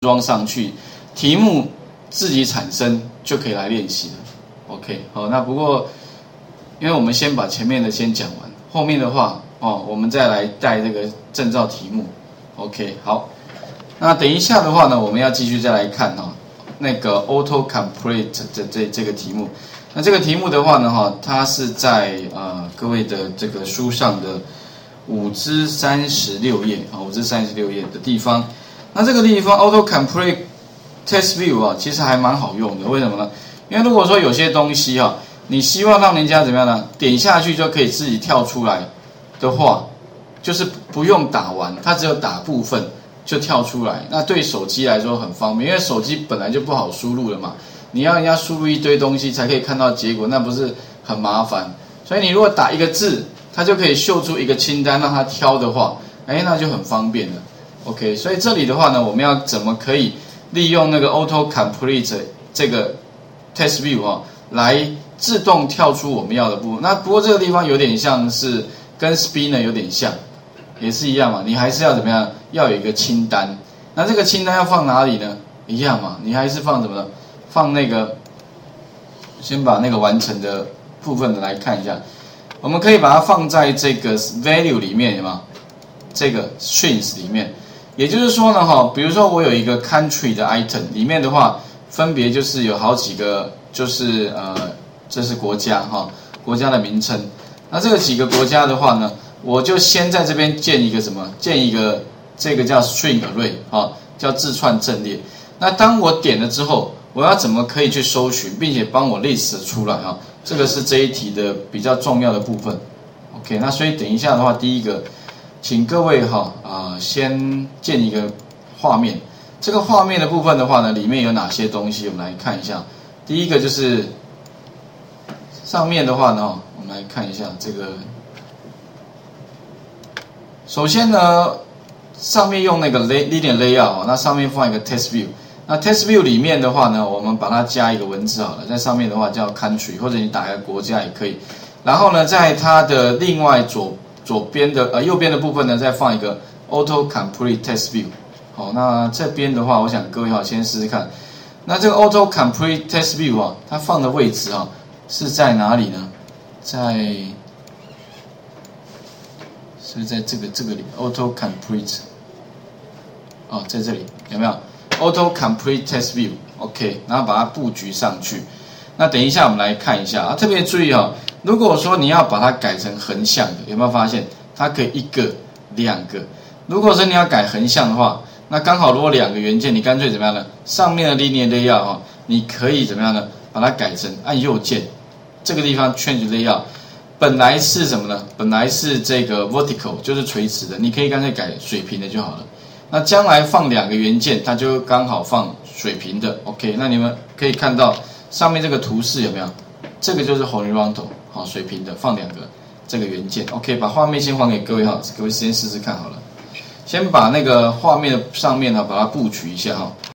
装上去，题目自己产生就可以来练习了。OK，好，那不过因为我们先把前面的先讲完，后面的话哦，我们再来带这个证照题目。OK，好，那等一下的话呢，我们要继续再来看哈，那个 auto complete 这这这个题目。那这个题目的话呢，哈，它是在呃各位的这个书上的五至三十六页啊，五至三十六页的地方。那这个地方 auto complete test view 啊，其实还蛮好用的。为什么呢？因为如果说有些东西哈，你希望让人家怎么样呢？点下去就可以自己跳出来的话，就是不用打完，它只有打部分就跳出来。那对手机来说很方便，因为手机本来就不好输入了嘛。你要人家输入一堆东西才可以看到结果，那不是很麻烦？所以你如果打一个字，它就可以秀出一个清单让它挑的话，哎，那就很方便了。OK，所以这里的话呢，我们要怎么可以利用那个 Auto Complete 这个 Test View 啊，来自动跳出我们要的部分？那不过这个地方有点像是跟 Spinner 有点像，也是一样嘛。你还是要怎么样？要有一个清单。那这个清单要放哪里呢？一样嘛，你还是放什么呢？放那个，先把那个完成的部分的来看一下，我们可以把它放在这个 value 里面，有吗？这个 strings 里面，也就是说呢，哈，比如说我有一个 country 的 item 里面的话，分别就是有好几个，就是呃，这是国家哈，国家的名称。那这个几个国家的话呢，我就先在这边建一个什么？建一个这个叫 string array 啊，叫字串阵列。那当我点了之后，我要怎么可以去搜寻，并且帮我 list 出来啊？这个是这一题的比较重要的部分。OK，那所以等一下的话，第一个，请各位哈啊先建一个画面。这个画面的部分的话呢，里面有哪些东西？我们来看一下。第一个就是上面的话呢，我们来看一下这个。首先呢，上面用那个 lay linear layout，那上面放一个 test view。那 test view 里面的话呢，我们把它加一个文字好了，在上面的话叫 country，或者你打一个国家也可以。然后呢，在它的另外左左边的呃右边的部分呢，再放一个 auto complete test view。好，那这边的话，我想各位哈先试试看。那这个 auto complete test view 啊，它放的位置啊是在哪里呢？在是在这个这个里 auto complete。哦，在这里有没有？Auto Complete Test View，OK，然后把它布局上去。那等一下我们来看一下啊，特别注意哦，如果说你要把它改成横向的，有没有发现它可以一个、两个？如果说你要改横向的话，那刚好如果两个元件，你干脆怎么样呢？上面的 Linear Layout 哈，你可以怎么样呢？把它改成按右键，这个地方 Change Layout，本来是什么呢？本来是这个 Vertical，就是垂直的，你可以干脆改水平的就好了。那将来放两个元件，它就刚好放水平的，OK？那你们可以看到上面这个图示有没有？这个就是 horizontal，好，水平的，放两个这个原件，OK？把画面先还给各位哈，各位先试试看好了。先把那个画面上面呢，把它布局一下哈。